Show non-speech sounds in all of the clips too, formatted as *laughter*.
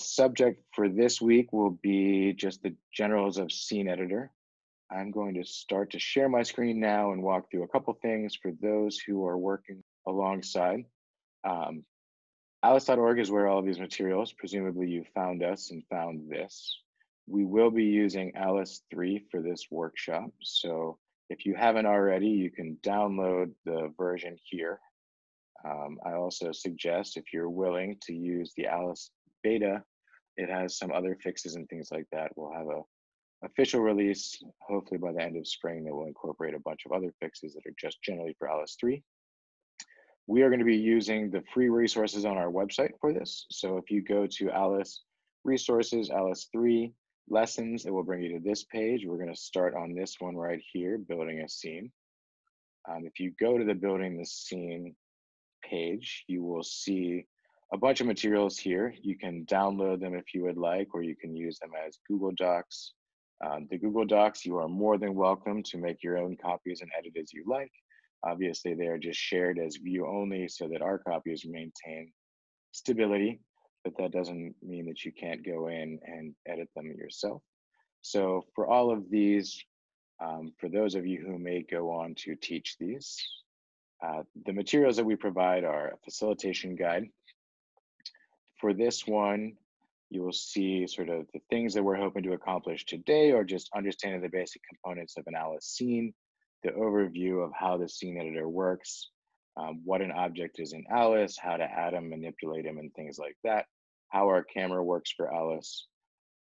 subject for this week will be just the generals of Scene Editor. I'm going to start to share my screen now and walk through a couple things for those who are working alongside. Um, alice.org is where all of these materials, presumably you found us and found this. We will be using Alice 3 for this workshop. So if you haven't already, you can download the version here. Um, I also suggest if you're willing to use the Alice beta, it has some other fixes and things like that. We'll have a official release, hopefully by the end of spring, that will incorporate a bunch of other fixes that are just generally for Alice 3. We are going to be using the free resources on our website for this. So if you go to Alice resources, Alice 3 lessons, it will bring you to this page. We're going to start on this one right here, building a scene. Um, if you go to the building the scene page, you will see a bunch of materials here. You can download them if you would like, or you can use them as Google Docs. Um, the Google Docs, you are more than welcome to make your own copies and edit as you like. Obviously, they are just shared as view only so that our copies maintain stability, but that doesn't mean that you can't go in and edit them yourself. So for all of these, um, for those of you who may go on to teach these, uh, the materials that we provide are a facilitation guide. For this one, you will see sort of the things that we're hoping to accomplish today or just understanding the basic components of an Alice scene, the overview of how the scene editor works, um, what an object is in Alice, how to add them, manipulate them, and things like that, how our camera works for Alice.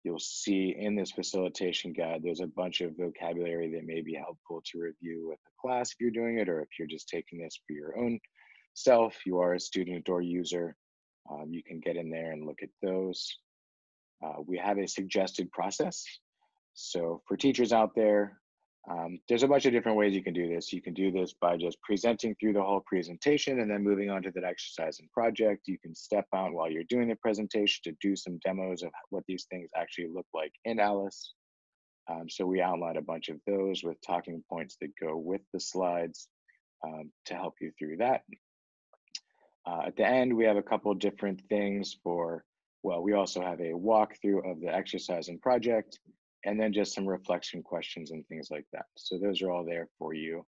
You'll see in this facilitation guide, there's a bunch of vocabulary that may be helpful to review with the class if you're doing it, or if you're just taking this for your own self, you are a student or user, um, you can get in there and look at those. Uh, we have a suggested process. So for teachers out there, um, there's a bunch of different ways you can do this. You can do this by just presenting through the whole presentation and then moving on to that exercise and project. You can step out while you're doing the presentation to do some demos of what these things actually look like in Alice. Um, so we outline a bunch of those with talking points that go with the slides um, to help you through that. Uh, at the end, we have a couple different things for, well, we also have a walkthrough of the exercise and project, and then just some reflection questions and things like that. So those are all there for you.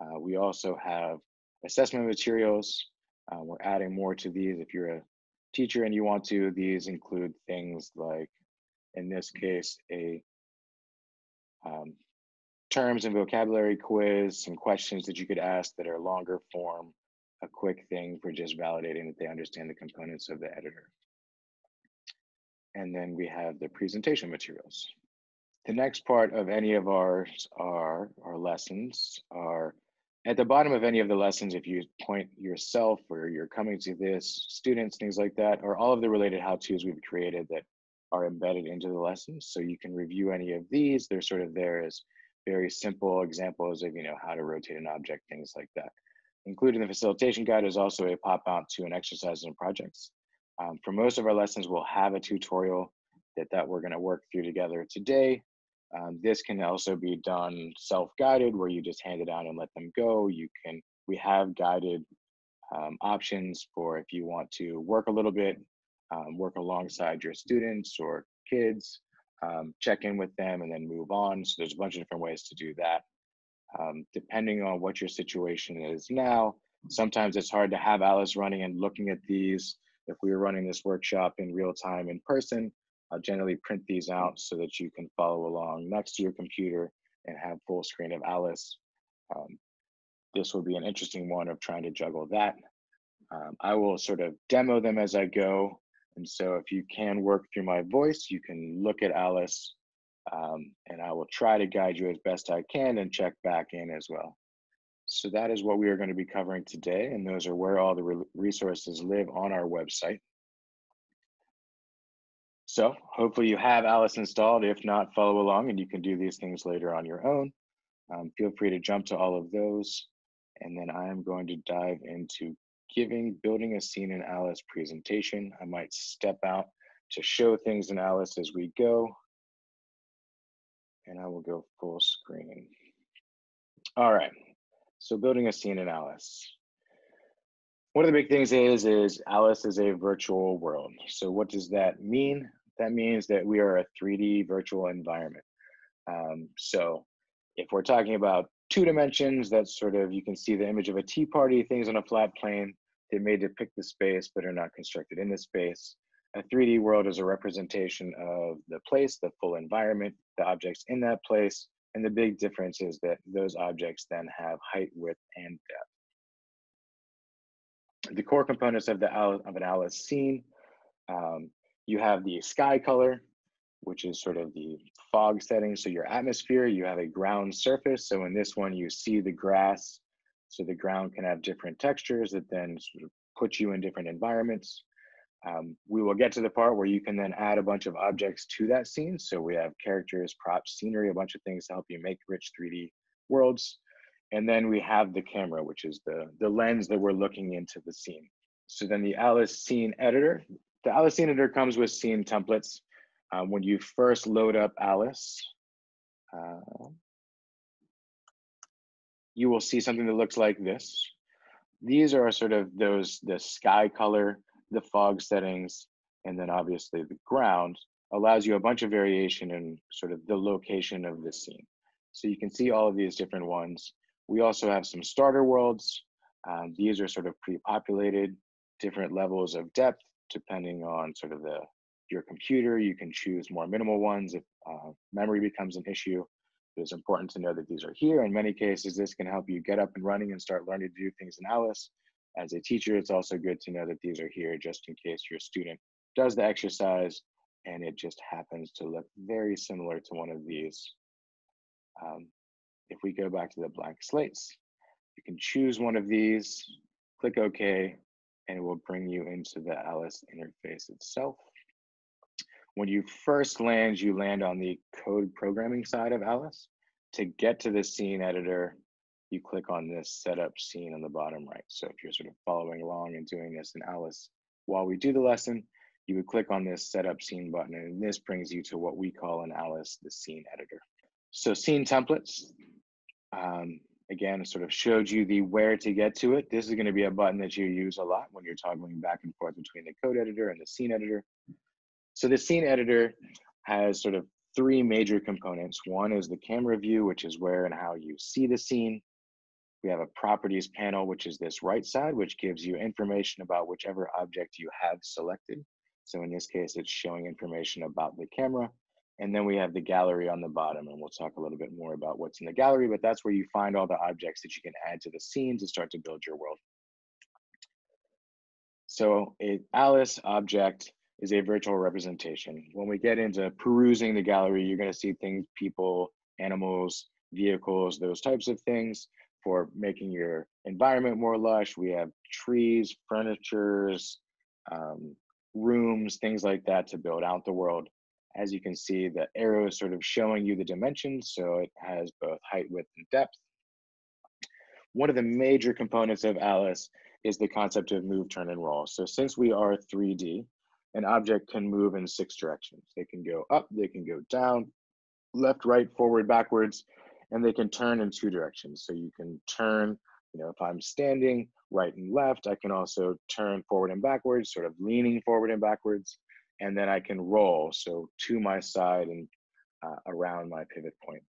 Uh, we also have assessment materials. Uh, we're adding more to these. If you're a teacher and you want to, these include things like, in this case, a um, terms and vocabulary quiz, some questions that you could ask that are longer form, a quick thing for just validating that they understand the components of the editor. And then we have the presentation materials. The next part of any of ours are our lessons are at the bottom of any of the lessons, if you point yourself or you're coming to this, students, things like that, are all of the related how-tos we've created that are embedded into the lessons. So you can review any of these. They're sort of there as very simple examples of, you know, how to rotate an object, things like that. Included in the facilitation guide is also a pop out to an exercise and projects. Um, for most of our lessons, we'll have a tutorial that, that we're gonna work through together today. Um, this can also be done self-guided where you just hand it out and let them go. You can, we have guided um, options for if you want to work a little bit, um, work alongside your students or kids, um, check in with them and then move on. So there's a bunch of different ways to do that. Um, depending on what your situation is now, sometimes it's hard to have Alice running and looking at these. If we were running this workshop in real time in person, I'll generally print these out so that you can follow along next to your computer and have full screen of Alice. Um, this will be an interesting one of trying to juggle that. Um, I will sort of demo them as I go. And so if you can work through my voice, you can look at Alice um, and I will try to guide you as best I can and check back in as well. So that is what we are going to be covering today. And those are where all the re resources live on our website. So hopefully you have Alice installed. If not, follow along and you can do these things later on your own. Um, feel free to jump to all of those. And then I am going to dive into giving building a scene in Alice presentation. I might step out to show things in Alice as we go. And I will go full screen. All right, so building a scene in Alice. one of the big things is is Alice is a virtual world. So what does that mean? That means that we are a 3D virtual environment. Um, so if we're talking about two dimensions, that's sort of, you can see the image of a tea party, things on a flat plane. They may depict the space, but are not constructed in the space. A 3D world is a representation of the place, the full environment, the objects in that place. And the big difference is that those objects then have height, width, and depth. The core components of, the, of an Alice scene, um, you have the sky color, which is sort of the fog setting. So your atmosphere, you have a ground surface. So in this one, you see the grass. So the ground can have different textures that then sort of put you in different environments. Um, we will get to the part where you can then add a bunch of objects to that scene. So we have characters, props, scenery, a bunch of things to help you make rich 3D worlds. And then we have the camera, which is the, the lens that we're looking into the scene. So then the Alice scene editor. The Alice scene editor comes with scene templates. Um, when you first load up Alice, uh, you will see something that looks like this. These are sort of those, the sky color, the fog settings, and then obviously the ground allows you a bunch of variation in sort of the location of the scene. So you can see all of these different ones. We also have some starter worlds. Um, these are sort of pre-populated, different levels of depth, depending on sort of the your computer. You can choose more minimal ones if uh, memory becomes an issue. It's important to know that these are here. In many cases, this can help you get up and running and start learning to do things in Alice. As a teacher, it's also good to know that these are here just in case your student does the exercise and it just happens to look very similar to one of these. Um, if we go back to the blank slates, you can choose one of these, click OK, and it will bring you into the Alice interface itself. When you first land, you land on the code programming side of Alice. To get to the scene editor, you click on this setup scene on the bottom right. So if you're sort of following along and doing this in Alice while we do the lesson, you would click on this setup scene button and this brings you to what we call in Alice the scene editor. So scene templates, um, again, sort of showed you the where to get to it. This is gonna be a button that you use a lot when you're toggling back and forth between the code editor and the scene editor. So the scene editor has sort of three major components. One is the camera view, which is where and how you see the scene. We have a properties panel, which is this right side, which gives you information about whichever object you have selected. So in this case, it's showing information about the camera. And then we have the gallery on the bottom, and we'll talk a little bit more about what's in the gallery, but that's where you find all the objects that you can add to the scene to start to build your world. So a Alice object is a virtual representation. When we get into perusing the gallery, you're going to see things, people, animals, vehicles, those types of things for making your environment more lush. We have trees, furnitures, um, rooms, things like that to build out the world. As you can see, the arrow is sort of showing you the dimensions, so it has both height, width, and depth. One of the major components of Alice is the concept of move, turn, and roll. So since we are 3D, an object can move in six directions. They can go up, they can go down, left, right, forward, backwards, and they can turn in two directions. So you can turn, you know, if I'm standing right and left, I can also turn forward and backwards, sort of leaning forward and backwards, and then I can roll, so to my side and uh, around my pivot point.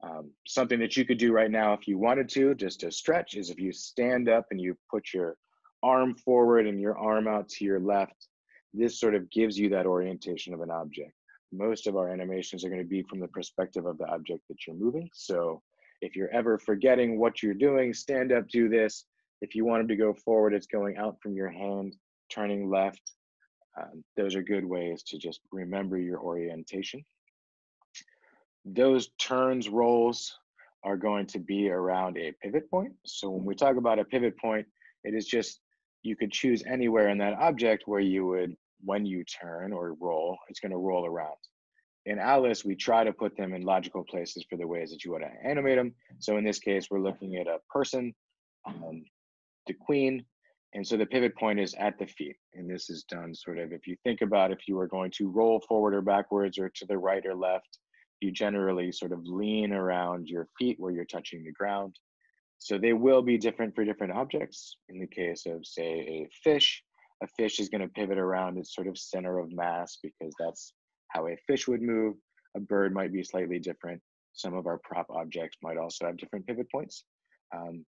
Um, something that you could do right now if you wanted to, just to stretch, is if you stand up and you put your arm forward and your arm out to your left, this sort of gives you that orientation of an object. Most of our animations are going to be from the perspective of the object that you're moving. So if you're ever forgetting what you're doing, stand up, do this. If you want them to go forward, it's going out from your hand, turning left. Um, those are good ways to just remember your orientation. Those turns, rolls are going to be around a pivot point. So when we talk about a pivot point, it is just you could choose anywhere in that object where you would, when you turn or roll, it's going to roll around. In Alice, we try to put them in logical places for the ways that you want to animate them. So in this case, we're looking at a person, um, the queen, and so the pivot point is at the feet. And this is done sort of, if you think about if you were going to roll forward or backwards or to the right or left, you generally sort of lean around your feet where you're touching the ground. So they will be different for different objects. In the case of, say, a fish, a fish is going to pivot around its sort of center of mass because that's how a fish would move. A bird might be slightly different. Some of our prop objects might also have different pivot points. Um,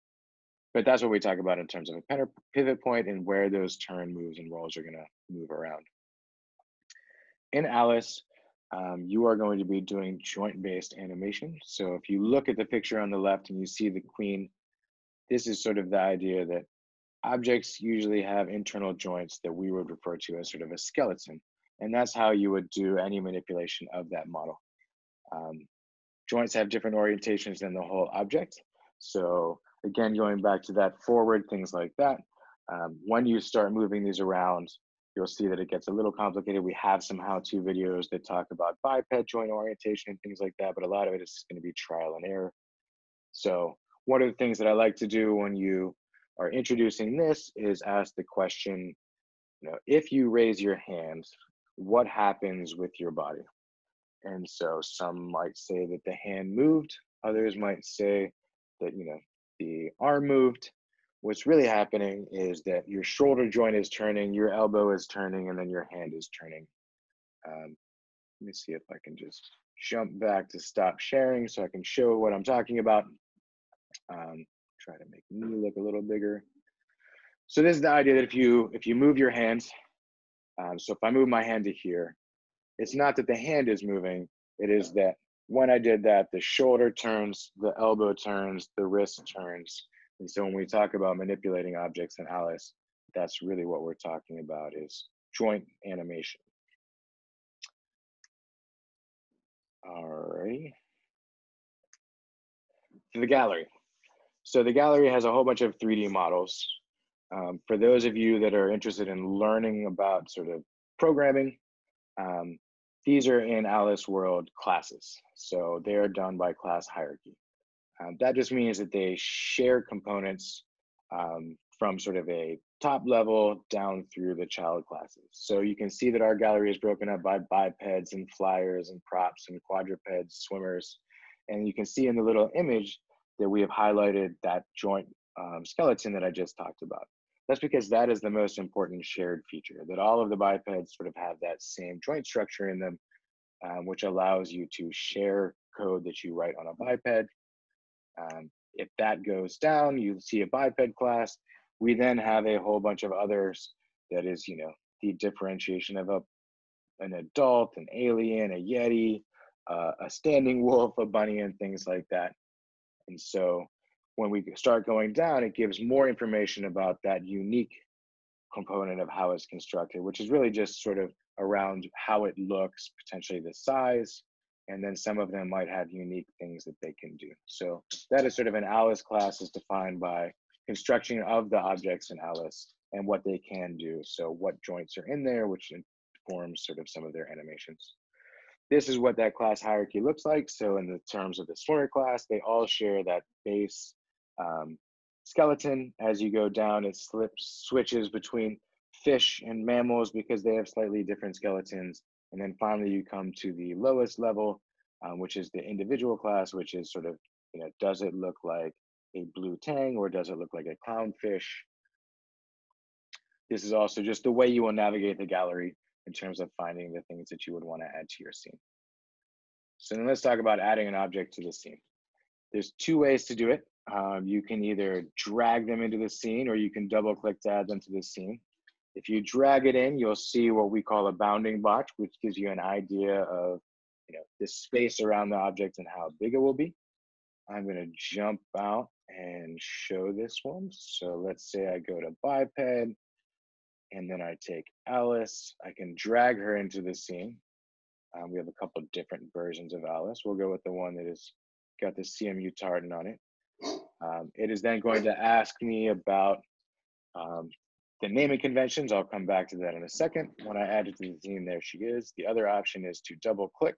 but that's what we talk about in terms of a pivot point and where those turn moves and rolls are going to move around. In Alice, um, you are going to be doing joint-based animation. So if you look at the picture on the left and you see the queen, this is sort of the idea that objects usually have internal joints that we would refer to as sort of a skeleton. And that's how you would do any manipulation of that model. Um, joints have different orientations than the whole object. So again, going back to that forward, things like that. Um, when you start moving these around, you'll see that it gets a little complicated. We have some how-to videos that talk about biped joint orientation and things like that, but a lot of it is going to be trial and error. So one of the things that I like to do when you are introducing this is ask the question, you know, if you raise your hand, what happens with your body? And so some might say that the hand moved, others might say that, you know, the arm moved, what's really happening is that your shoulder joint is turning, your elbow is turning, and then your hand is turning. Um, let me see if I can just jump back to stop sharing so I can show what I'm talking about. Um, try to make me look a little bigger. So this is the idea that if you if you move your hands, um, so if I move my hand to here, it's not that the hand is moving, it is that when I did that, the shoulder turns, the elbow turns, the wrist turns, and so when we talk about manipulating objects in Alice, that's really what we're talking about is joint animation. All right. To the gallery. So the gallery has a whole bunch of 3D models. Um, for those of you that are interested in learning about sort of programming, um, these are in Alice World classes. So they're done by class hierarchy. Um, that just means that they share components um, from sort of a top level down through the child classes. So you can see that our gallery is broken up by bipeds and flyers and props and quadrupeds, swimmers. And you can see in the little image that we have highlighted that joint um, skeleton that I just talked about. That's because that is the most important shared feature, that all of the bipeds sort of have that same joint structure in them, um, which allows you to share code that you write on a biped um, if that goes down, you see a biped class. We then have a whole bunch of others that is, you know, the differentiation of a an adult, an alien, a yeti, uh, a standing *laughs* wolf, a bunny, and things like that. And so when we start going down, it gives more information about that unique component of how it's constructed, which is really just sort of around how it looks, potentially the size, and then some of them might have unique things that they can do. So that is sort of an Alice class is defined by construction of the objects in Alice and what they can do. So what joints are in there, which informs sort of some of their animations. This is what that class hierarchy looks like. So in the terms of the swimmer class, they all share that base um, skeleton. As you go down, it slips, switches between fish and mammals because they have slightly different skeletons. And then finally, you come to the lowest level, um, which is the individual class, which is sort of, you know, does it look like a blue tang or does it look like a clownfish? This is also just the way you will navigate the gallery in terms of finding the things that you would want to add to your scene. So then let's talk about adding an object to the scene. There's two ways to do it. Um, you can either drag them into the scene or you can double click to add them to the scene. If you drag it in, you'll see what we call a bounding box, which gives you an idea of you know the space around the object and how big it will be. I'm going to jump out and show this one. So let's say I go to biped and then I take Alice. I can drag her into the scene. Um, we have a couple different versions of Alice. We'll go with the one that has got the CMU tartan on it. Um, it is then going to ask me about um, the naming conventions, I'll come back to that in a second. When I add it to the scene, there she is. The other option is to double click.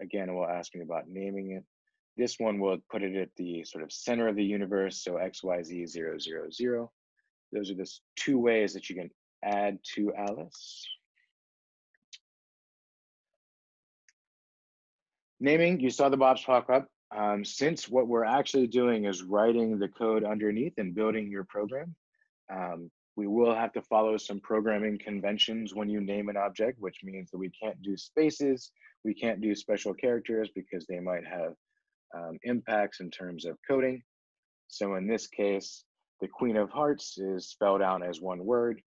Again, it will ask me about naming it. This one will put it at the sort of center of the universe, so XYZ000. Those are the two ways that you can add to Alice. Naming, you saw the bobs pop up. Um, since what we're actually doing is writing the code underneath and building your program, um, we will have to follow some programming conventions when you name an object, which means that we can't do spaces, we can't do special characters because they might have um, impacts in terms of coding. So in this case, the Queen of Hearts is spelled out as one word.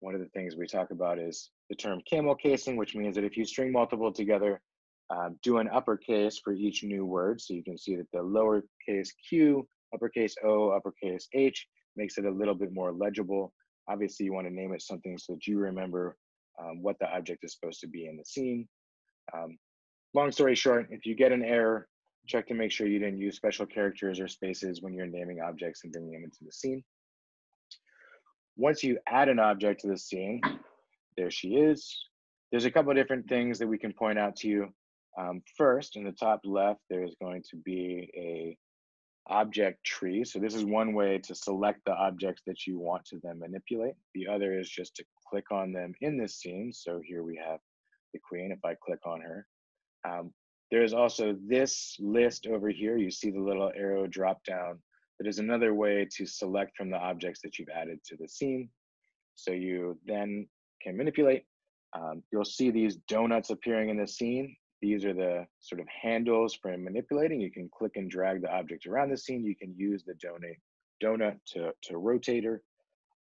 One of the things we talk about is the term camel casing, which means that if you string multiple together, um, do an uppercase for each new word. So you can see that the lowercase q, uppercase O, uppercase H makes it a little bit more legible. Obviously, you want to name it something so that you remember um, what the object is supposed to be in the scene. Um, long story short, if you get an error, check to make sure you didn't use special characters or spaces when you're naming objects and bringing them into the scene. Once you add an object to the scene, there she is. There's a couple of different things that we can point out to you. Um, first, in the top left, there's going to be a object tree. So this is one way to select the objects that you want to then manipulate. The other is just to click on them in this scene. So here we have the queen, if I click on her. Um, there's also this list over here. You see the little arrow drop down. That is another way to select from the objects that you've added to the scene. So you then can manipulate. Um, you'll see these donuts appearing in the scene. These are the sort of handles for manipulating. You can click and drag the object around the scene. You can use the donate donut to, to rotate her.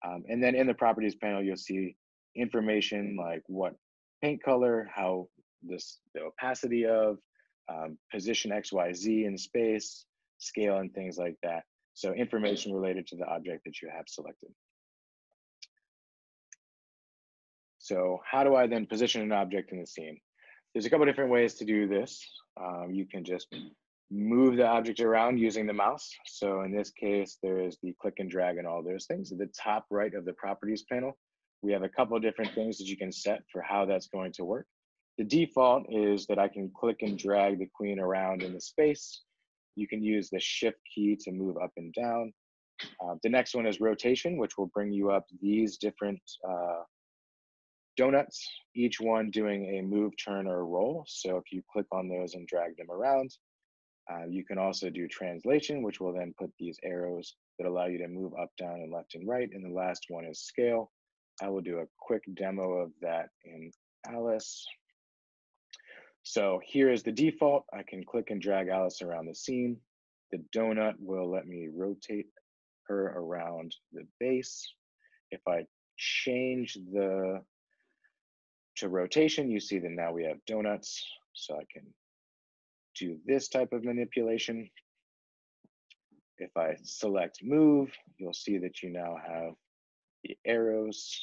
Um, and then in the properties panel, you'll see information like what paint color, how this the opacity of, um, position XYZ in space, scale, and things like that. So information related to the object that you have selected. So how do I then position an object in the scene? There's a couple different ways to do this. Um, you can just move the object around using the mouse. So in this case, there is the click and drag and all those things. At the top right of the properties panel, we have a couple different things that you can set for how that's going to work. The default is that I can click and drag the queen around in the space. You can use the shift key to move up and down. Uh, the next one is rotation, which will bring you up these different uh, donuts, each one doing a move, turn, or roll. So if you click on those and drag them around, uh, you can also do translation, which will then put these arrows that allow you to move up, down, and left and right. And the last one is scale. I will do a quick demo of that in Alice. So here is the default. I can click and drag Alice around the scene. The donut will let me rotate her around the base. If I change the to rotation, you see that now we have donuts. So I can do this type of manipulation. If I select move, you'll see that you now have the arrows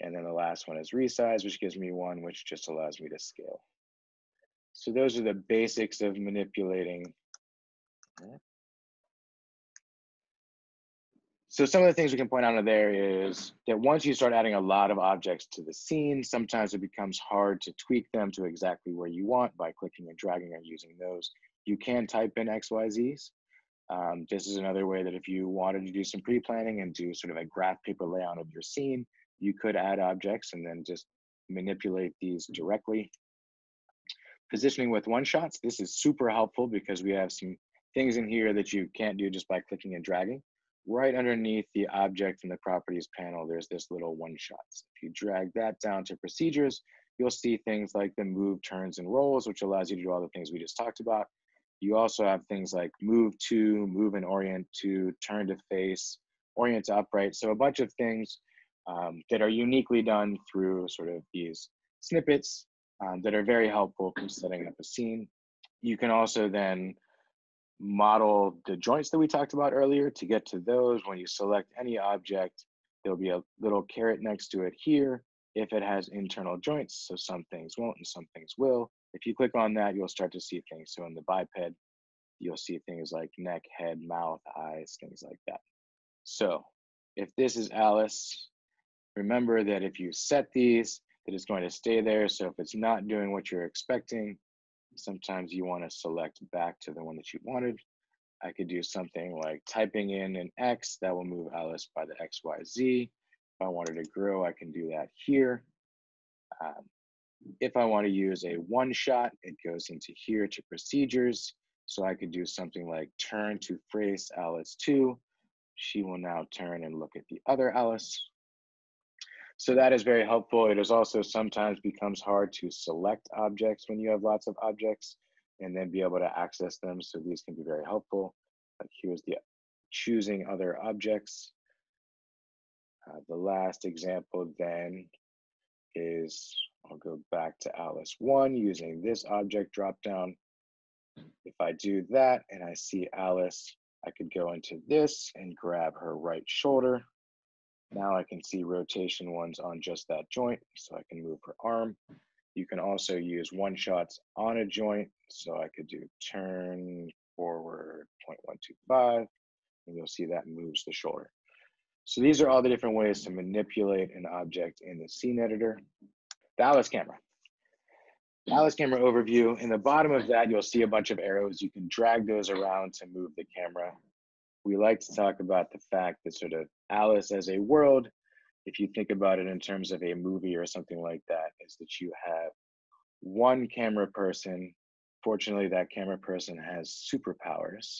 and then the last one is resize, which gives me one, which just allows me to scale. So those are the basics of manipulating. So some of the things we can point out of there is that once you start adding a lot of objects to the scene, sometimes it becomes hard to tweak them to exactly where you want by clicking and dragging and using those. You can type in XYZs. Um, this is another way that if you wanted to do some pre-planning and do sort of a graph paper layout of your scene, you could add objects and then just manipulate these mm. directly. Positioning with one shots, this is super helpful because we have some things in here that you can't do just by clicking and dragging. Right underneath the object in the properties panel, there's this little one shots. If you drag that down to procedures, you'll see things like the move, turns, and rolls, which allows you to do all the things we just talked about. You also have things like move to, move and orient to, turn to face, orient to upright. So a bunch of things um, that are uniquely done through sort of these snippets um, that are very helpful for setting up a scene. You can also then model the joints that we talked about earlier to get to those. When you select any object, there'll be a little caret next to it here if it has internal joints. So some things won't and some things will. If you click on that, you'll start to see things. So in the biped, you'll see things like neck, head, mouth, eyes, things like that. So if this is Alice, Remember that if you set these, that it's going to stay there. So if it's not doing what you're expecting, sometimes you want to select back to the one that you wanted. I could do something like typing in an X that will move Alice by the XYZ. If I wanted to grow, I can do that here. Um, If I want to use a one shot, it goes into here to procedures. So I could do something like turn to face Alice 2. She will now turn and look at the other Alice. So that is very helpful. It is also sometimes becomes hard to select objects when you have lots of objects and then be able to access them. So these can be very helpful. Like here's the choosing other objects. Uh, the last example then is, I'll go back to Alice 1 using this object dropdown. If I do that and I see Alice, I could go into this and grab her right shoulder. Now I can see rotation ones on just that joint, so I can move her arm. You can also use one shots on a joint, so I could do turn forward 0.125, and you'll see that moves the shoulder. So these are all the different ways to manipulate an object in the scene editor. Alice camera. Alice camera overview. In the bottom of that, you'll see a bunch of arrows. You can drag those around to move the camera. We like to talk about the fact that sort of Alice as a world, if you think about it in terms of a movie or something like that, is that you have one camera person. Fortunately, that camera person has superpowers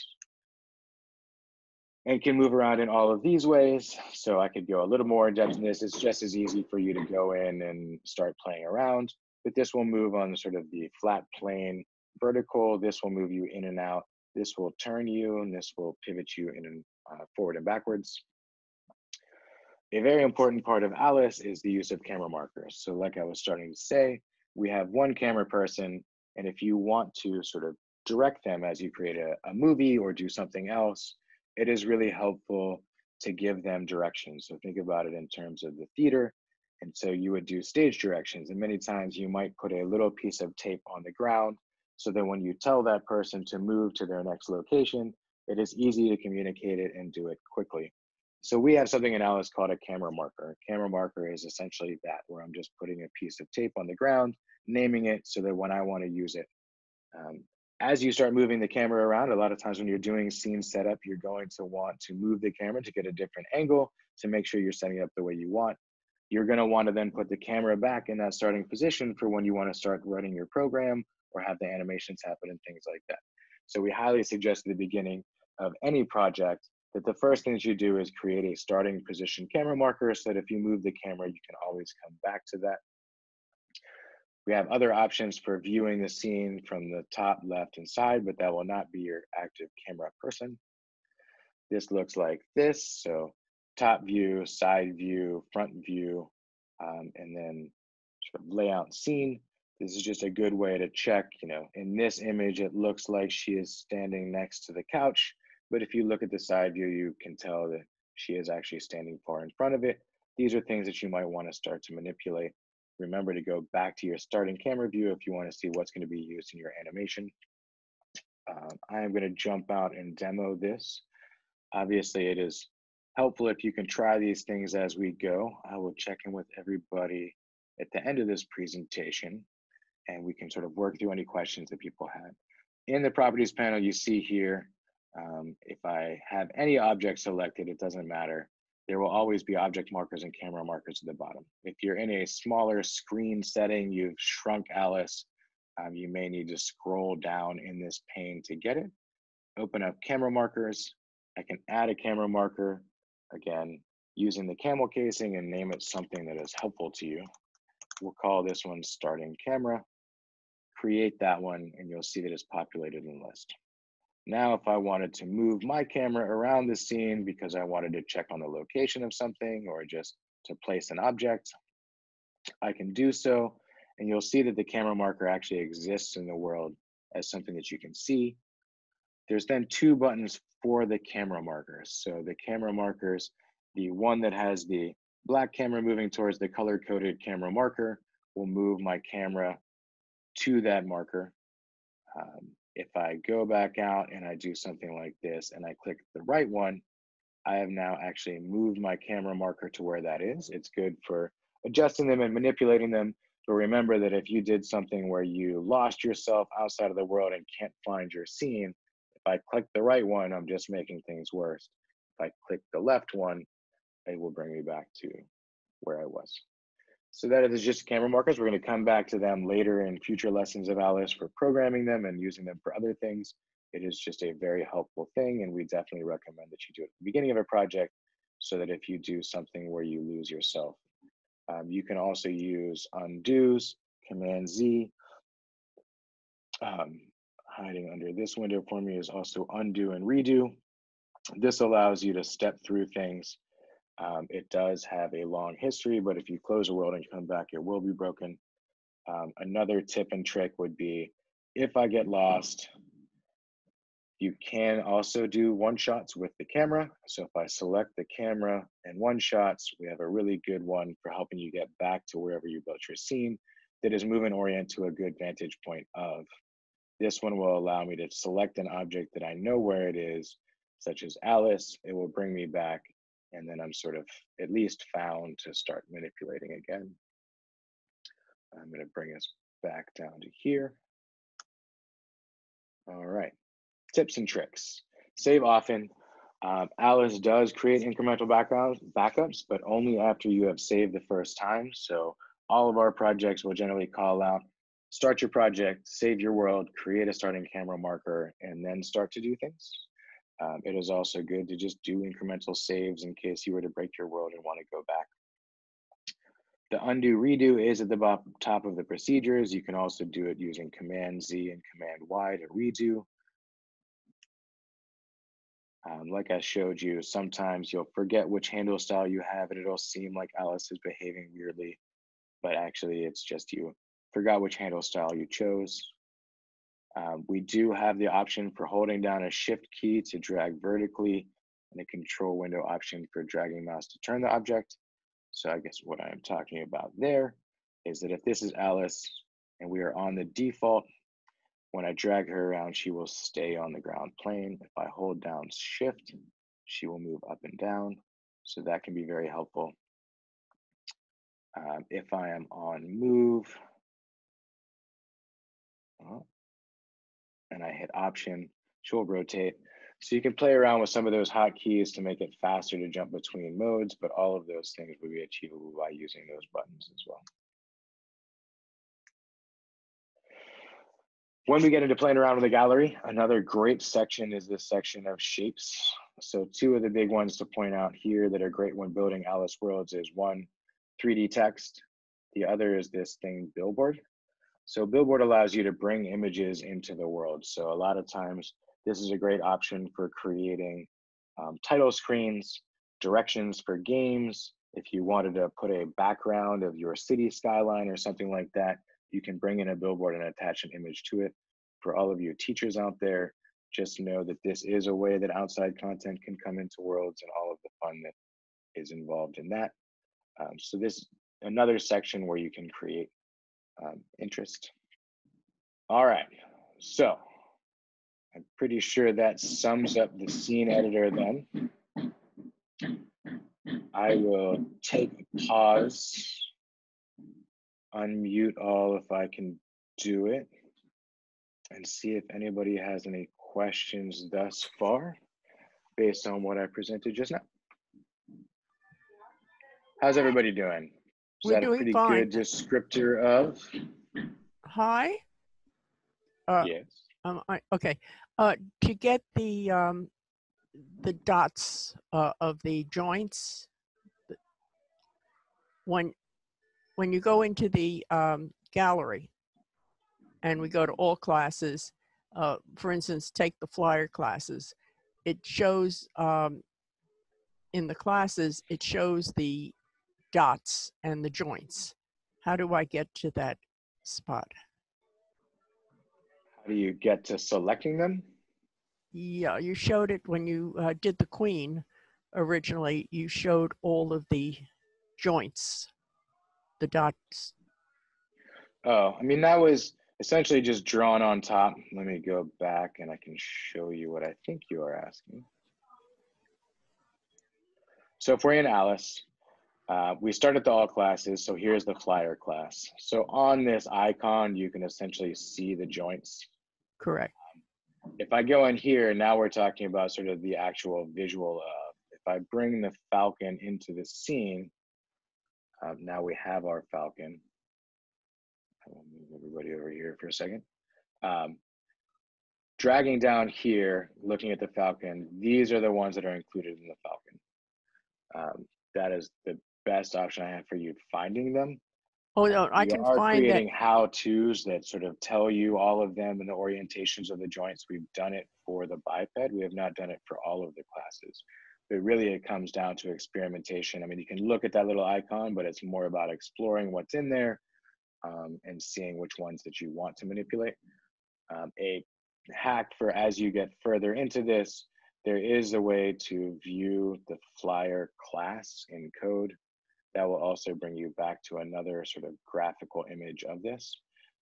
and can move around in all of these ways. So I could go a little more in depth in this. It's just as easy for you to go in and start playing around, but this will move on sort of the flat plane vertical. This will move you in and out. This will turn you and this will pivot you in and uh, forward and backwards. A very important part of Alice is the use of camera markers. So like I was starting to say, we have one camera person, and if you want to sort of direct them as you create a, a movie or do something else, it is really helpful to give them directions. So think about it in terms of the theater. And so you would do stage directions. And many times you might put a little piece of tape on the ground so that when you tell that person to move to their next location, it is easy to communicate it and do it quickly. So we have something in Alice called a camera marker. A camera marker is essentially that, where I'm just putting a piece of tape on the ground, naming it so that when I want to use it, um, as you start moving the camera around, a lot of times when you're doing scene setup, you're going to want to move the camera to get a different angle to make sure you're setting it up the way you want. You're going to want to then put the camera back in that starting position for when you want to start running your program or have the animations happen and things like that. So we highly suggest at the beginning of any project that the first thing that you do is create a starting position camera marker so that if you move the camera, you can always come back to that we have other options for viewing the scene from the top, left, and side, but that will not be your active camera person. This looks like this. So top view, side view, front view, um, and then sort of layout scene. This is just a good way to check, you know, in this image, it looks like she is standing next to the couch. But if you look at the side view, you can tell that she is actually standing far in front of it. These are things that you might want to start to manipulate remember to go back to your starting camera view if you want to see what's going to be used in your animation. Um, I am going to jump out and demo this. Obviously, it is helpful if you can try these things as we go. I will check in with everybody at the end of this presentation, and we can sort of work through any questions that people have. In the properties panel, you see here, um, if I have any object selected, it doesn't matter there will always be object markers and camera markers at the bottom. If you're in a smaller screen setting, you've shrunk Alice, um, you may need to scroll down in this pane to get it. Open up camera markers. I can add a camera marker, again, using the camel casing and name it something that is helpful to you. We'll call this one starting camera. Create that one and you'll see that it's populated in list. Now, if I wanted to move my camera around the scene because I wanted to check on the location of something or just to place an object, I can do so. And you'll see that the camera marker actually exists in the world as something that you can see. There's then two buttons for the camera markers. So the camera markers, the one that has the black camera moving towards the color coded camera marker will move my camera to that marker. Um, if I go back out and I do something like this and I click the right one, I have now actually moved my camera marker to where that is. It's good for adjusting them and manipulating them. But remember that if you did something where you lost yourself outside of the world and can't find your scene, if I click the right one, I'm just making things worse. If I click the left one, it will bring me back to where I was. So that is just camera markers. We're going to come back to them later in future lessons of Alice for programming them and using them for other things. It is just a very helpful thing, and we definitely recommend that you do it at the beginning of a project so that if you do something where you lose yourself, um, you can also use undos, Command Z. Um, hiding under this window for me is also undo and redo. This allows you to step through things um, it does have a long history, but if you close a world and you come back, it will be broken. Um, another tip and trick would be if I get lost, you can also do one shots with the camera. So if I select the camera and one shots, we have a really good one for helping you get back to wherever you built your scene that is moving orient to a good vantage point of. This one will allow me to select an object that I know where it is, such as Alice. It will bring me back and then I'm sort of at least found to start manipulating again. I'm going to bring us back down to here. All right, tips and tricks. Save often. Um, Alice does create incremental backups, but only after you have saved the first time. So all of our projects will generally call out, start your project, save your world, create a starting camera marker, and then start to do things. Um, it is also good to just do incremental saves in case you were to break your world and want to go back. The undo redo is at the top of the procedures. You can also do it using Command Z and Command Y to redo. Um, like I showed you, sometimes you'll forget which handle style you have and it'll seem like Alice is behaving weirdly, but actually it's just you forgot which handle style you chose. Um, we do have the option for holding down a shift key to drag vertically and a control window option for dragging mouse to turn the object. So I guess what I'm talking about there is that if this is Alice and we are on the default, when I drag her around, she will stay on the ground plane. If I hold down shift, she will move up and down. So that can be very helpful. Um, if I am on move, oh, and I hit option, she'll rotate. So you can play around with some of those hotkeys to make it faster to jump between modes, but all of those things will be achievable by using those buttons as well. When we get into playing around with the gallery, another great section is this section of shapes. So two of the big ones to point out here that are great when building Alice Worlds is one, 3D text. The other is this thing, billboard. So Billboard allows you to bring images into the world. So a lot of times this is a great option for creating um, title screens, directions for games. If you wanted to put a background of your city skyline or something like that, you can bring in a billboard and attach an image to it. For all of you teachers out there, just know that this is a way that outside content can come into worlds and all of the fun that is involved in that. Um, so this another section where you can create um, interest. All right, so I'm pretty sure that sums up the scene editor then. I will take a pause, unmute all if I can do it, and see if anybody has any questions thus far based on what I presented just now. How's everybody doing? Is We're that a doing pretty fine. good descriptor of? Hi. Uh, yes. um, I, okay. Uh, to get the um, the dots uh, of the joints, when when you go into the um, gallery, and we go to all classes, uh, for instance, take the flyer classes, it shows um, in the classes it shows the dots and the joints. How do I get to that spot? How do you get to selecting them? Yeah, you showed it when you uh, did the queen originally. You showed all of the joints, the dots. Oh, I mean, that was essentially just drawn on top. Let me go back and I can show you what I think you are asking. So if we're in Alice, uh, we start at the all classes. So here's the flyer class. So on this icon, you can essentially see the joints. Correct. If I go in here, now we're talking about sort of the actual visual of, if I bring the falcon into the scene, Um, now we have our Falcon. I will move everybody over here for a second. Um, dragging down here, looking at the Falcon, these are the ones that are included in the Falcon. Um, that is the best option I have for you finding them. Oh, no, I can find creating how-tos that sort of tell you all of them and the orientations of the joints. We've done it for the biped. We have not done it for all of the classes. But really, it comes down to experimentation. I mean, you can look at that little icon, but it's more about exploring what's in there um, and seeing which ones that you want to manipulate. Um, a hack for as you get further into this, there is a way to view the flyer class in code that will also bring you back to another sort of graphical image of this.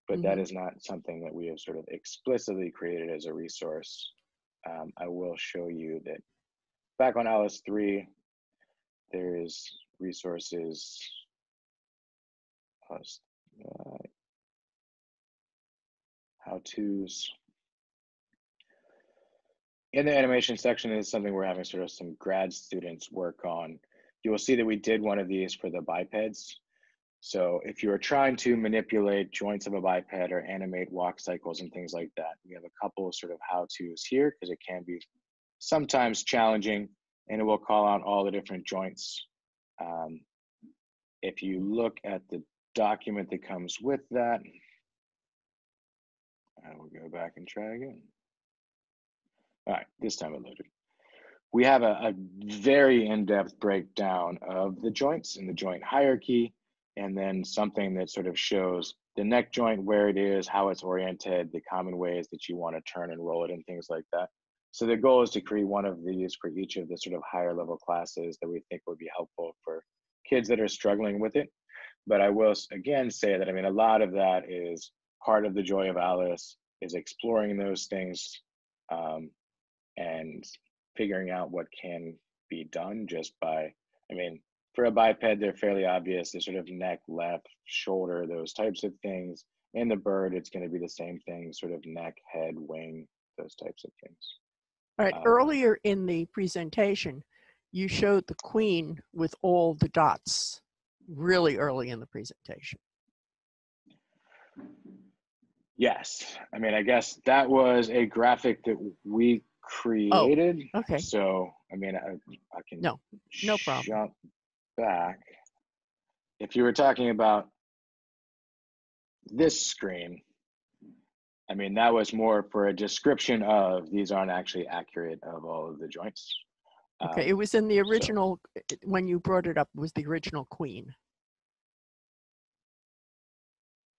But that Mhm. is not something that we have sort of explicitly created as a resource. Um, I will show you that back on Alice 3, there is resources. plus, Uh, how to's. In the animation section is something we're having sort of some grad students work on. You will see that we did one of these for the bipeds. So if you are trying to manipulate joints of a biped or animate walk cycles and things like that, we have a couple of sort of how-tos here because it can be sometimes challenging and it will call out all the different joints. Um, if you look at the document that comes with that, I will go back and try again. All right, this time it loaded. We have a, a very in-depth breakdown of the joints and the joint hierarchy, and then something that sort of shows the neck joint, where it is, how it's oriented, the common ways that you want to turn and roll it, and things like that. So the goal is to create one of these for each of the sort of higher level classes that we think would be helpful for kids that are struggling with it. But I will again say that I mean a lot of that is part of the joy of Alice is exploring those things um, and figuring out what can be done just by I mean for a biped they're fairly obvious the sort of neck, left, shoulder, those types of things. In the bird, it's going to be the same thing, sort of neck, head, wing, those types of things. All right, um, earlier in the presentation, you showed the queen with all the dots, really early in the presentation. Yes, I mean I guess that was a graphic that we created. Okay, So, I mean, I, I can No, no problem. jump back. If you were talking about this screen, I mean, that was more for a description of these aren't actually accurate of all of the joints. okay, Um, it was in the original, it- when you brought it up, it was the original queen.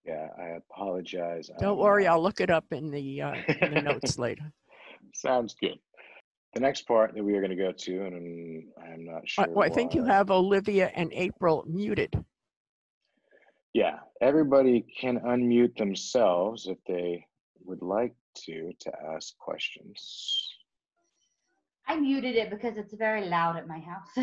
yeah, I apologize. Don't I'm worry, I'll look it up in the, uh, in the *laughs* notes later. Sounds good. The next part that we are going to go to, and I'm not Uh, sure. Well, I think you have Olivia and April muted. Yeah, everybody can unmute themselves if they would like to to ask questions. I muted it because it's very loud at my house.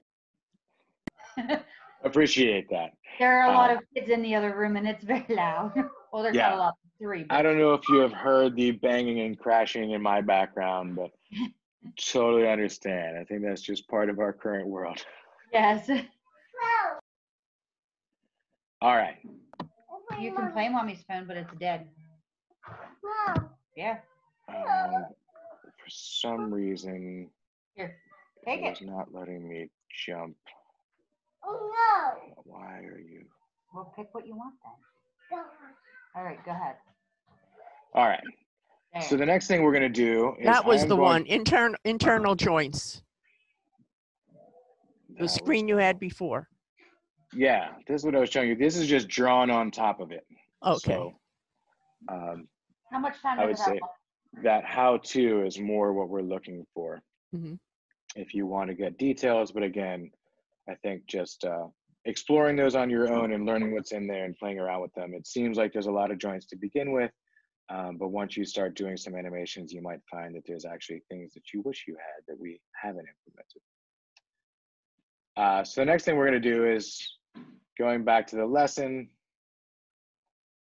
*laughs* Appreciate that. there are a lot Um, of kids in the other room and it's very loud. *laughs* well, there's Yeah. not a lot, three. I don't know if you have heard the banging and crashing in my background, but *laughs* totally understand. I think that's just part of our current world. *laughs* yes, All right. you can play Mommy's phone, but it's dead. Yeah, Um, for some reason, here, take is it. not letting me jump. Oh no! Why are you? Well, pick what you want then. All right, go ahead. All right. There. So the next thing we're going to do is That was the going- one, internal, internal joints, the was screen you had before. Yeah, this is what I was showing you. This is just drawn on top of it. Okay, So, um, How much time I would say that how to is more what we're looking for. Mhm. If you want to get details, but again, I think just uh, exploring those on your own and learning what's in there and playing around with them. It seems like there's a lot of joints to begin with, um, but once you start doing some animations, you might find that there's actually things that you wish you had that we haven't implemented. Uh, so the next thing we're going to do is going back to the lesson,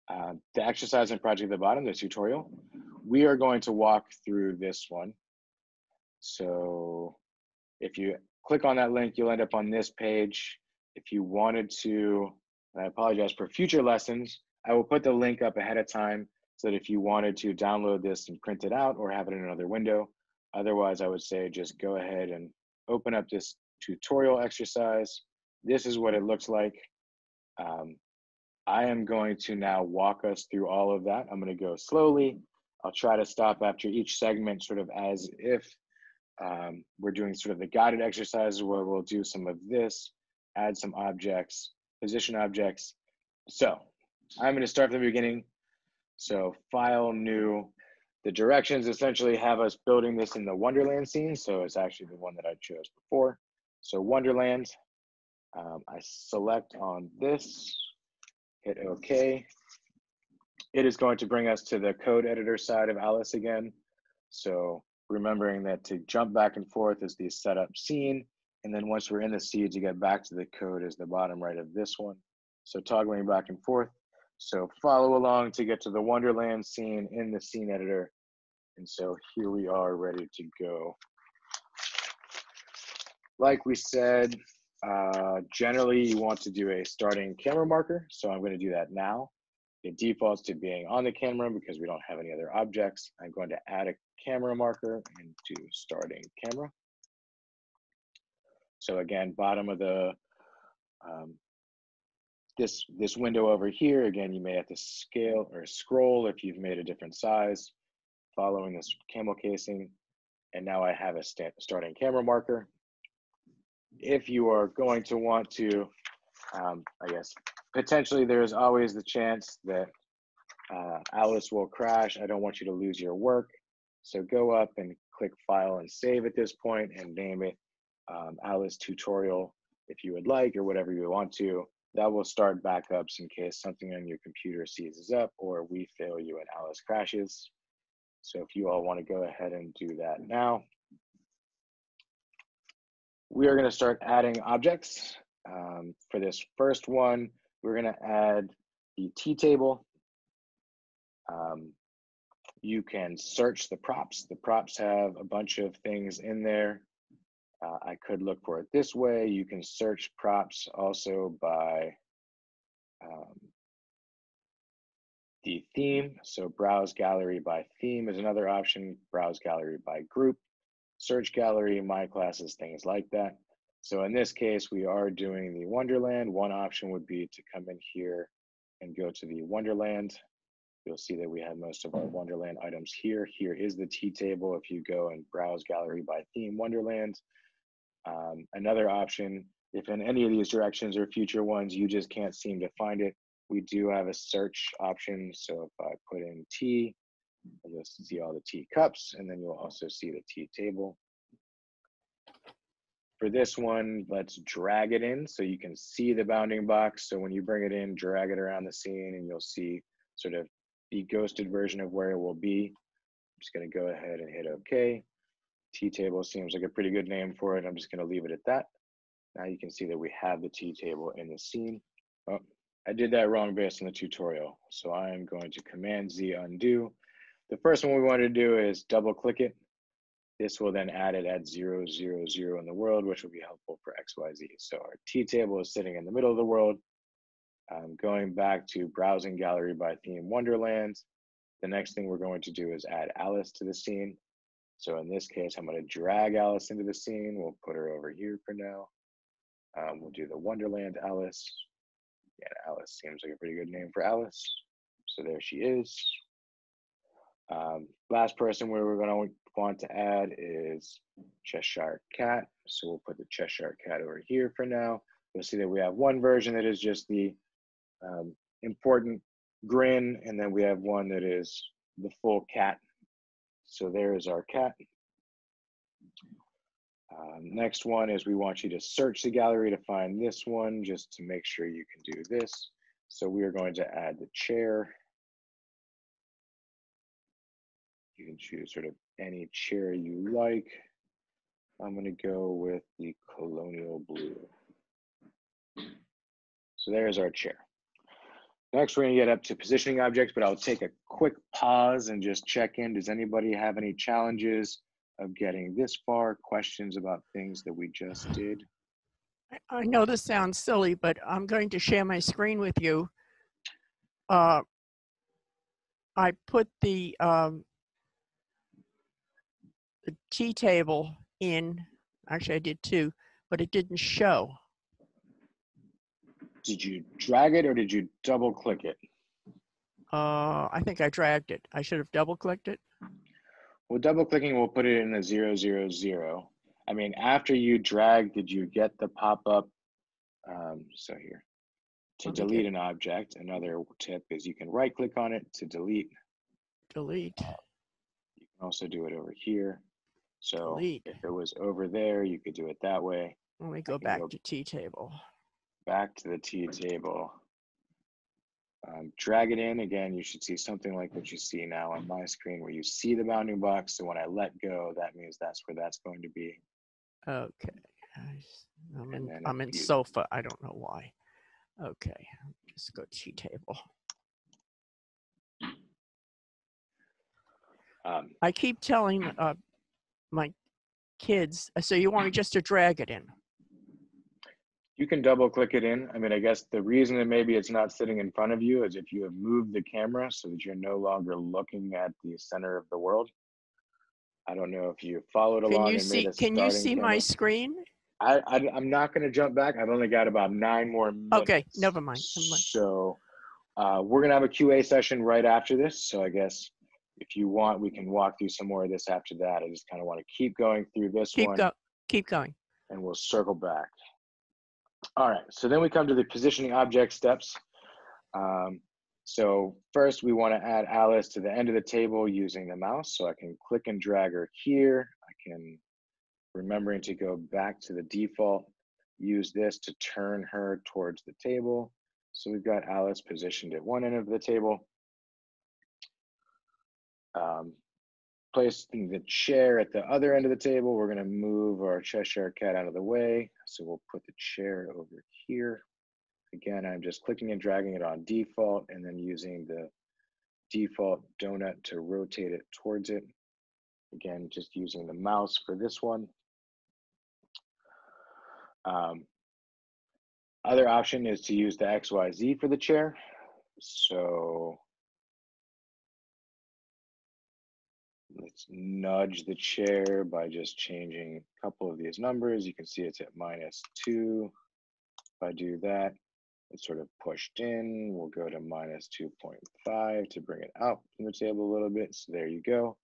uh, the exercise and project at the bottom, the tutorial. We are going to walk through this one. So if you click on that link, you'll end up on this page. If you wanted to, I apologize for future lessons, I will put the link up ahead of time so that if you wanted to download this and print it out or have it in another window, otherwise I would say just go ahead and open up this tutorial exercise. This is what it looks like. Um, I am going to now walk us through all of that. I'm going to go slowly. I'll try to stop after each segment, sort of as if um, we're doing sort of the guided exercises where we'll do some of this, add some objects, position objects. So I'm going to start from the beginning. So file new. The directions essentially have us building this in the Wonderland scene. So it's actually the one that I chose before. So Wonderland, um, I select on this, hit OK. It is going to bring us to the code editor side of Alice again. So remembering that to jump back and forth is the setup scene. And then once we're in the seed, to get back to the code is the bottom right of this one. So toggling back and forth. So follow along to get to the Wonderland scene in the scene editor. And so here we are ready to go. Like we said, uh, generally you want to do a starting camera marker. So I'm going to do that now. It defaults to being on the camera because we don't have any other objects. I'm going to add a camera marker into starting camera. So again, bottom of the um, this this window over here, again, you may have to scale or scroll if you've made a different size following this camel casing. And now I have a starting camera marker. If you are going to want to, um, I guess, potentially there's always the chance that uh, Alice will crash. I don't want you to lose your work. So go up and click file and save at this point and name it um, Alice tutorial if you would like or whatever you want to. That will start backups in case something on your computer seizes up or we fail you and Alice crashes. So if you all want to go ahead and do that now. We are going to start adding objects. Um, for this first one, we're going to add the tea table. Um, you can search the props. The props have a bunch of things in there. Uh, I could look for it this way. You can search props also by um, the theme. So browse gallery by theme is another option. Browse gallery by group, search gallery, my classes, things like that. So in this case, we are doing the Wonderland. One option would be to come in here and go to the Wonderland. You'll see that we have most of our Wonderland items here. Here is the tea table if you go and browse gallery by theme Wonderland. Um, another option, if in any of these directions or future ones you just can't seem to find it, we do have a search option. So if I put in T, you'll see all the tea cups, and then you'll also see the tea table. For this one, let's drag it in so you can see the bounding box. So when you bring it in, drag it around the scene and you'll see sort of the ghosted version of where it will be. I'm just gonna go ahead and hit okay. Tea-table seems like a pretty good name for it. I'm just gonna leave it at that. Now you can see that we have the tea-table in the scene. Oh, I did that wrong based on the tutorial. So I'm going to Command Z undo. The first one we want to do is double click it. This will then add it at zero, zero, zero in the world, which will be helpful for XYZ. So our tea table is sitting in the middle of the world. Um, going back to browsing gallery by theme Wonderland. The next thing we're going to do is add Alice to the scene. So in this case, I'm going to drag Alice into the scene. We'll put her over here for now. Um, we'll do the Wonderland Alice. Yeah, Alice seems like a pretty good name for Alice. So there she is. Um, last person where we're going to want to add is Cheshire Cat. So we'll put the Cheshire Cat over here for now. You'll see that we have one version that is just the um, important grin, and then we have one that is the full cat. So there is our cat. Um, next one is we want you to search the gallery to find this one just to make sure you can do this. So we are going to add the chair. You can choose sort of any chair you like. I'm going to go with the colonial blue. So there's our chair. Next, we're going to get up to positioning objects, but I'll take a quick pause and just check in. Does anybody have any challenges of getting this far? Questions about things that we just did? I- know this sounds silly, but I'm going to share my screen with you. Uh, I put the, um, the tea table in, actually I did two, but it didn't show. Did you drag it or did you double click it? Uh, I think I dragged it. I should have double clicked it. Well, double clicking will put it in a zero, zero, zero. I mean, after you drag, did you get the pop-up? Um, so here, to me delete an object, another tip is you can right click on it to delete. Delete, You can also do it over here. So delete. if it was over there, you could do it that way. Let me go back go- to tea table. Back to the tea table. Um, drag it in again. You should see something like what you see now on my screen where you see the bounding box. So when I let go, that means that's where that's going to be. Okay. I'm And in, I'm in you- sofa. I don't know why. Okay, just go tea table. Um, I keep telling uh, my kids, so you want me just to drag it in? You can double click it in. I mean, I guess the reason that maybe it's not sitting in front of you is if you have moved the camera so that you're no longer looking at the center of the world. I don't know if you followed Can along you and see, can you see my camera. screen? I, I, am not going to jump back. I've only got about nine more minutes. Okay, never mind, never mind. So uh, we're going to have a QA session right after this. So I guess if you want, we can walk through some more of this after that. I just kind of want to keep going through this Keep one go, keep going. and we'll circle back. All right, so then we come to the positioning object steps. Um, so first we wanna add Alice to the end of the table using the mouse. So I can click and drag her here. I can, remembering to go back to the default, use this to turn her towards the table. So we've got Alice positioned at one end of the table. Um, placing the chair at the other end of the table, we're gonna move our Cheshire cat out of the way. So we'll put the chair over here. Again, I'm just clicking and dragging it on default and then using the default donut to rotate it towards it. Again, just using the mouse for this one. Um, other option is to use the XYZ for the chair. So let's nudge the chair by just changing a couple of these numbers. You can see it's at minus two. If I do that, it's sort of pushed in. We'll go to minus 2.5 to bring it out from the table a little bit. So there you go.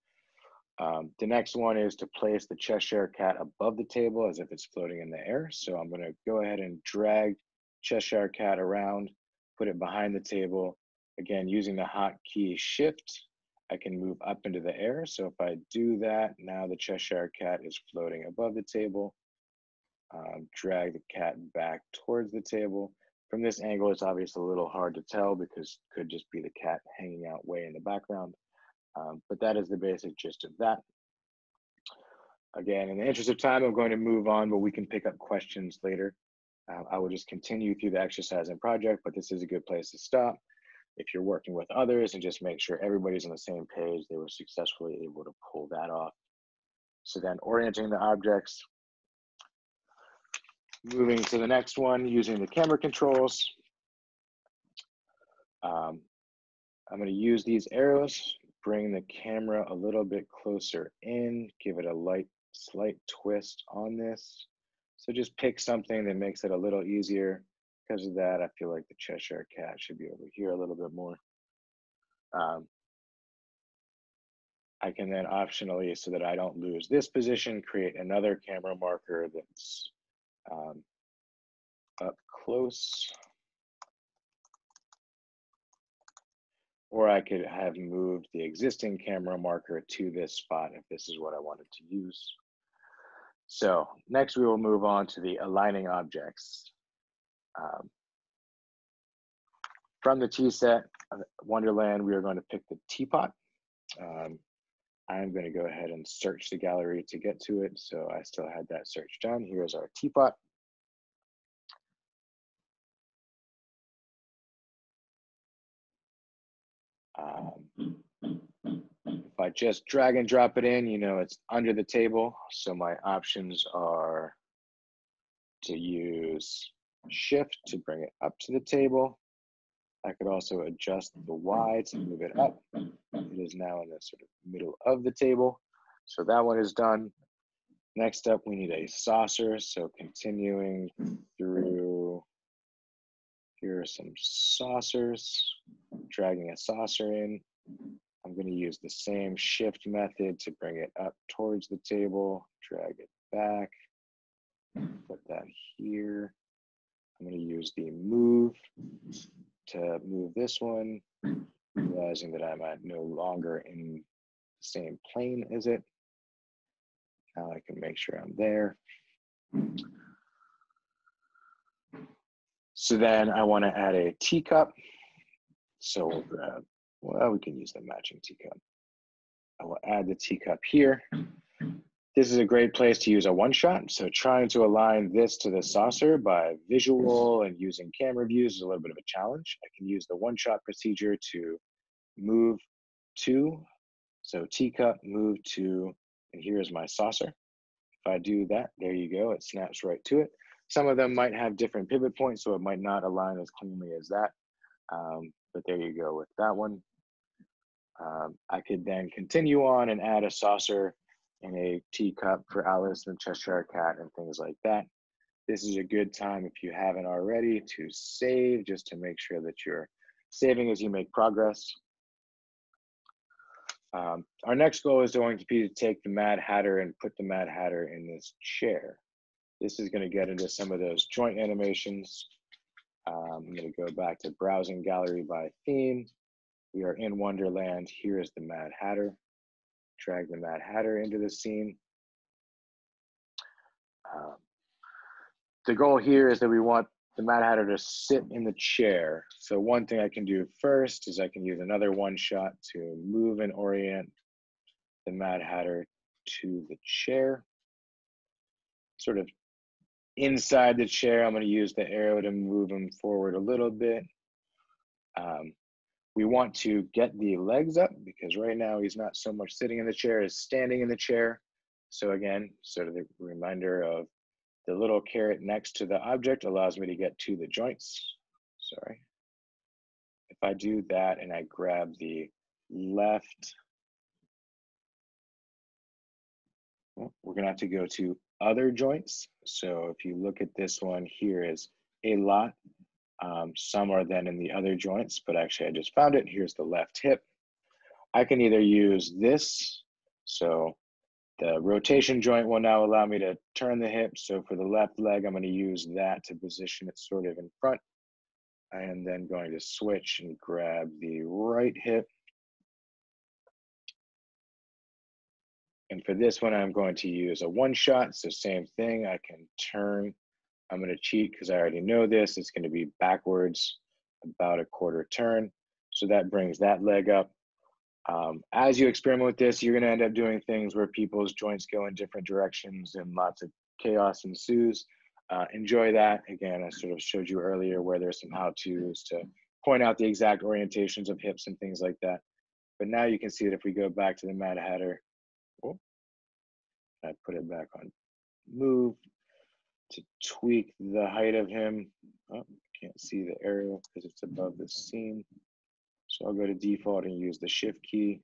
Um, the next one is to place the Cheshire cat above the table as if it's floating in the air. So I'm gonna go ahead and drag Cheshire cat around, put it behind the table. Again, using the hotkey shift, I can move up into the air. So if I do that, now the Cheshire cat is floating above the table. Um, drag the cat back towards the table. From this angle, it's obviously a little hard to tell because it could just be the cat hanging out way in the background. Um, but that is the basic gist of that. Again, in the interest of time, I'm going to move on, but we can pick up questions later. Uh, I will just continue through the exercise and project, but this is a good place to stop. If you're working with others and just make sure everybody's on the same page, they were successfully able to pull that off. So then orienting the objects, moving to the next one using the camera controls. Um, I'm going to use these arrows, bring the camera a little bit closer in, give it a light, slight twist on this. So just pick something that makes it a little easier. Because of that, I feel like the Cheshire Cat should be over here a little bit more. Um, I can then optionally, so that I don't lose this position, create another camera marker that's um, up close. Or I could have moved the existing camera marker to this spot if this is what I wanted to use. So next we will move on to the aligning objects. Um, from the tea set, uh, Wonderland, we are going to pick the teapot. Um, I'm going to go ahead and search the gallery to get to it. So I still had that search done. Here's our teapot. Um, if I just drag and drop it in, you know, it's under the table. So my options are to use shift to bring it up to the table. I could also adjust the Y to move it up. It is now in the sort of middle of the table. So that one is done. Next up, we need a saucer. So continuing through, here are some saucers, dragging a saucer in. I'm going to use the same shift method to bring it up towards the table, drag it back, put that here. I'm going to use the move to move this one, realizing that I'm at no longer in the same plane as it. Now I can make sure I'm there. So then I want to add a teacup. So we'll grab, well, we can use the matching teacup. I will add the teacup here. This is a great place to use a one shot. So trying to align this to the saucer by visual and using camera views is a little bit of a challenge. I can use the one shot procedure to move to, so teacup, move to, and here's my saucer. If I do that, there you go, it snaps right to it. Some of them might have different pivot points, so it might not align as cleanly as that. Um, but there you go with that one. Um, I could then continue on and add a saucer and a teacup for Alice and the Cheshire Cat and things like that. This is a good time if you haven't already to save just to make sure that you're saving as you make progress. Um, our next goal is going to be to take the Mad Hatter and put the Mad Hatter in this chair. This is going to get into some of those joint animations. Um, I'm going to go back to browsing gallery by theme. We are in Wonderland. Here is the Mad Hatter. Drag the Mad Hatter into the scene. Um, the goal here is that we want the Mad Hatter to sit in the chair. So one thing I can do first is I can use another one shot to move and orient the Mad Hatter to the chair. Sort of inside the chair, I'm gonna use the arrow to move him forward a little bit. Um, we want to get the legs up because right now he's not so much sitting in the chair as standing in the chair. So again, sort of the reminder of the little caret next to the object allows me to get to the joints. Sorry. If I do that and I grab the left, well, we're gonna have to go to other joints. So if you look at this one here is a lot. Um, some are then in the other joints, but actually I just found it. Here's the left hip. I can either use this, so the rotation joint will now allow me to turn the hip. So for the left leg, I'm going to use that to position it sort of in front. I am then going to switch and grab the right hip. And for this one, I'm going to use a one shot. So same thing, I can turn. I'm going to cheat because I already know this. It's going to be backwards about a quarter turn. So that brings that leg up. Um, as you experiment with this, you're going to end up doing things where people's joints go in different directions and lots of chaos ensues. Uh, enjoy that. Again, I sort of showed you earlier where there's some how-tos to point out the exact orientations of hips and things like that. But now you can see that if we go back to the Mad Hatter, oh, I put it back on move to tweak the height of him. Oh, can't see the arrow because it's above the scene. So I'll go to default and use the shift key.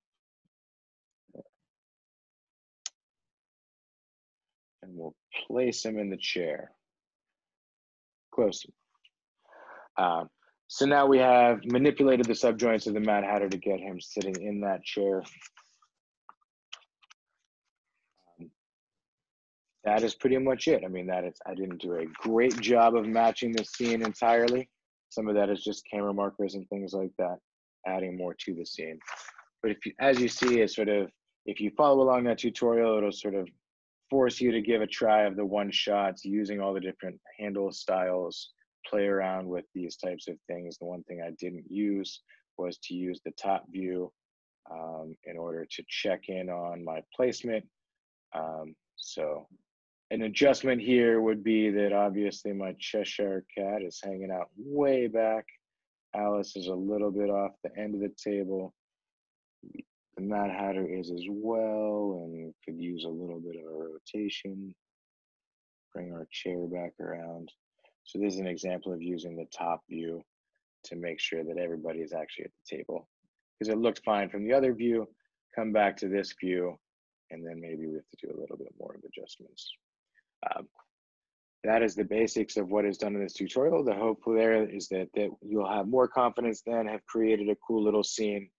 And we'll place him in the chair. Close. Um, so now we have manipulated the subjoints of the Mad Hatter to get him sitting in that chair. That is pretty much it. I mean, that is, I didn't do a great job of matching the scene entirely. Some of that is just camera markers and things like that adding more to the scene. But if you, as you see, it's sort of, if you follow along that tutorial, it'll sort of force you to give a try of the one shots using all the different handle styles, play around with these types of things. The one thing I didn't use was to use the top view um, in order to check in on my placement. Um, so an adjustment here would be that obviously my Cheshire cat is hanging out way back Alice is a little bit off the end of the table. The Mad Hatter is as well and could use a little bit of a rotation. bring our chair back around. So this is an example of using the top view to make sure that everybody is actually at the table. Because it looked fine from the other view, come back to this view, and then maybe we have to do a little bit more of adjustments. Um, that is the basics of what is done in this tutorial. The hope there is that, that you'll have more confidence then, have created a cool little scene,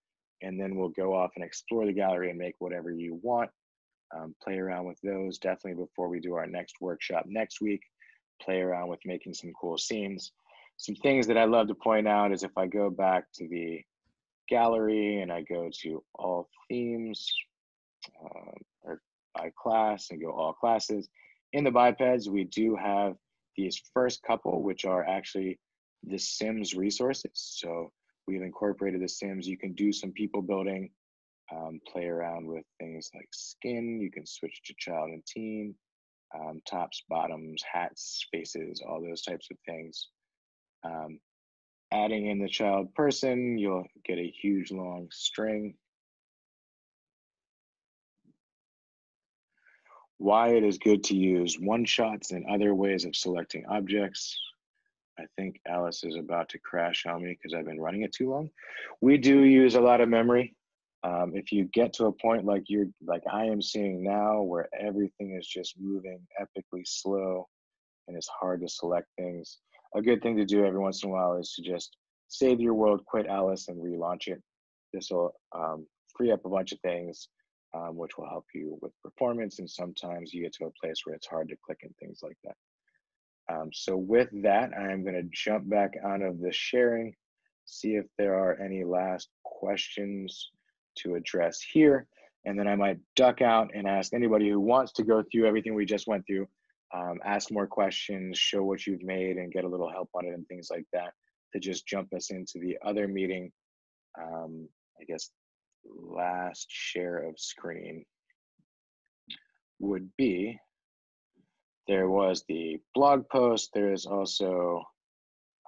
and then we'll go off and explore the gallery and make whatever you want. Um, play around with those definitely before we do our next workshop next week. Play around with making some cool scenes. Some things that I love to point out is if I go back to the gallery and I go to all themes uh, or by class and go all classes, in the bipeds, we do have these first couple, which are actually the Sims resources. So we've incorporated the Sims. You can do some people building, um, play around with things like skin. You can switch to child and teen, um, tops, bottoms, hats, faces, all those types of things. Um, adding in the child person, you'll get a huge long string why it is good to use one-shots and other ways of selecting objects. I think Alice is about to crash on me because I've been running it too long. We do use a lot of memory. Um, if you get to a point like you're like I am seeing now where everything is just moving epically slow and it's hard to select things, a good thing to do every once in a while is to just save your world, quit Alice, and relaunch it. This will um, free up a bunch of things um, which will help you with performance. And sometimes you get to a place where it's hard to click and things like that. Um, so with that, I'm going to jump back out of the sharing, see if there are any last questions to address here. And then I might duck out and ask anybody who wants to go through everything we just went through, um, ask more questions, show what you've made and get a little help on it and things like that to just jump us into the other meeting. Um, I guess last share of screen would be there was the blog post. There is also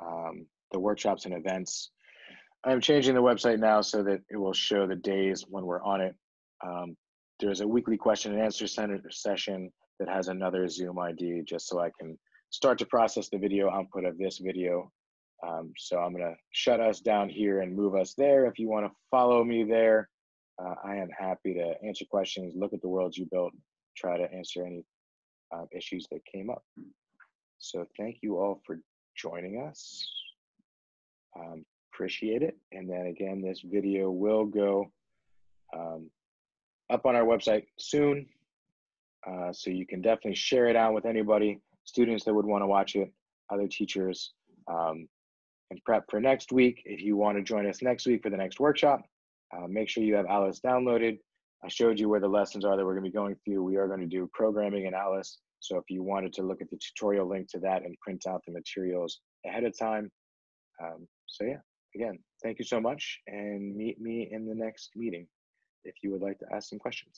um, the workshops and events. I'm changing the website now so that it will show the days when we're on it. Um, there's a weekly question and answer center session that has another Zoom ID just so I can start to process the video output of this video um, so I'm gonna shut us down here and move us there. If you wanna follow me there, uh, I am happy to answer questions, look at the worlds you built, try to answer any uh, issues that came up. So thank you all for joining us. Um, appreciate it. And then again, this video will go um, up on our website soon. Uh, so you can definitely share it out with anybody, students that would want to watch it, other teachers. Um, and prep for next week. If you want to join us next week for the next workshop, uh, make sure you have Alice downloaded. I showed you where the lessons are that we're going to be going through. We are going to do programming in Alice. So if you wanted to look at the tutorial link to that and print out the materials ahead of time. Um, so yeah, again, thank you so much and meet me in the next meeting if you would like to ask some questions.